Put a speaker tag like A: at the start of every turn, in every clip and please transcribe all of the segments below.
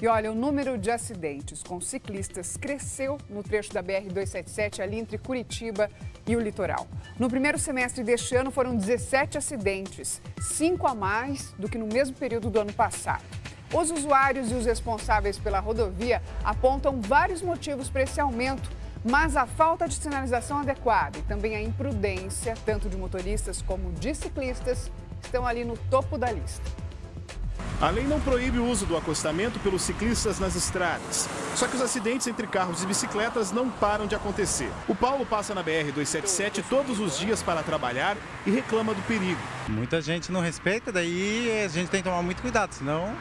A: E olha, o número de acidentes com ciclistas cresceu no trecho da BR-277 ali entre Curitiba e o litoral. No primeiro semestre deste ano foram 17 acidentes, cinco a mais do que no mesmo período do ano passado. Os usuários e os responsáveis pela rodovia apontam vários motivos para esse aumento, mas a falta de sinalização adequada e também a imprudência, tanto de motoristas como de ciclistas, estão ali no topo da lista.
B: A lei não proíbe o uso do acostamento pelos ciclistas nas estradas. Só que os acidentes entre carros e bicicletas não param de acontecer. O Paulo passa na BR-277 todos os dias para trabalhar e reclama do perigo.
C: Muita gente não respeita, daí a gente tem que tomar muito cuidado, senão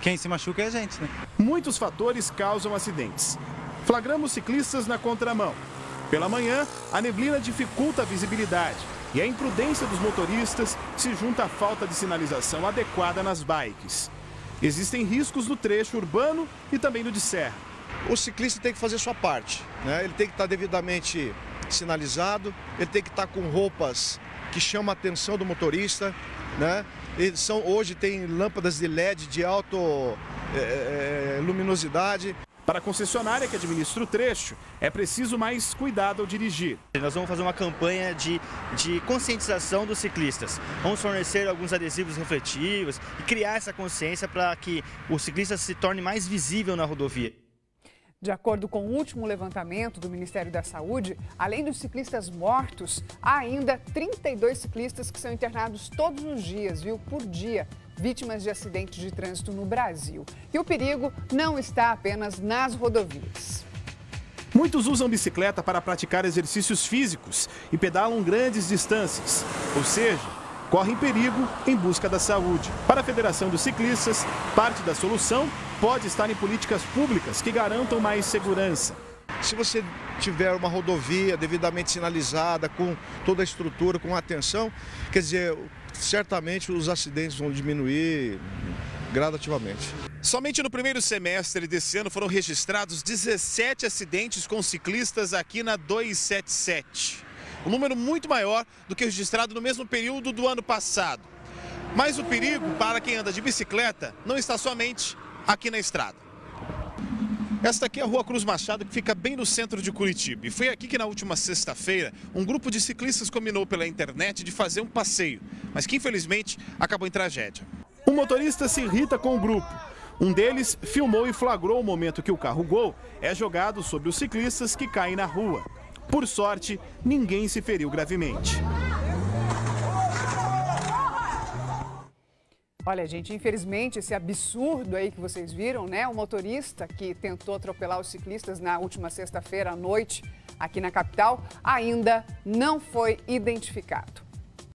C: quem se machuca é a gente, né?
B: Muitos fatores causam acidentes. Flagramos ciclistas na contramão. Pela manhã, a neblina dificulta a visibilidade e a imprudência dos motoristas se junta à falta de sinalização adequada nas bikes. Existem riscos no trecho urbano e também no de serra.
D: O ciclista tem que fazer sua parte, né? ele tem que estar devidamente sinalizado, ele tem que estar com roupas que chamam a atenção do motorista, né? E são, hoje tem lâmpadas de LED de alta é, luminosidade.
B: Para a concessionária que administra o trecho, é preciso mais cuidado ao dirigir.
E: Nós vamos fazer uma campanha de, de conscientização dos ciclistas. Vamos fornecer alguns adesivos refletivos e criar essa consciência para que o ciclista se torne mais visível na rodovia.
A: De acordo com o último levantamento do Ministério da Saúde, além dos ciclistas mortos, há ainda 32 ciclistas que são internados todos os dias, viu, por dia, vítimas de acidentes de trânsito no Brasil. E o perigo não está apenas nas rodovias.
B: Muitos usam bicicleta para praticar exercícios físicos e pedalam grandes distâncias, ou seja, correm perigo em busca da saúde. Para a Federação dos Ciclistas, parte da solução pode estar em políticas públicas que garantam mais segurança.
D: Se você tiver uma rodovia devidamente sinalizada, com toda a estrutura, com atenção, quer dizer, certamente os acidentes vão diminuir gradativamente.
B: Somente no primeiro semestre desse ano foram registrados 17 acidentes com ciclistas aqui na 277. Um número muito maior do que registrado no mesmo período do ano passado. Mas o perigo para quem anda de bicicleta não está somente aqui na estrada. Esta aqui é a Rua Cruz Machado, que fica bem no centro de Curitiba. E foi aqui que na última sexta-feira, um grupo de ciclistas combinou pela internet de fazer um passeio, mas que infelizmente acabou em tragédia. Um motorista se irrita com o grupo. Um deles filmou e flagrou o momento que o carro Gol é jogado sobre os ciclistas que caem na rua. Por sorte, ninguém se feriu gravemente.
A: Olha, gente, infelizmente esse absurdo aí que vocês viram, né? O motorista que tentou atropelar os ciclistas na última sexta-feira à noite aqui na capital ainda não foi identificado.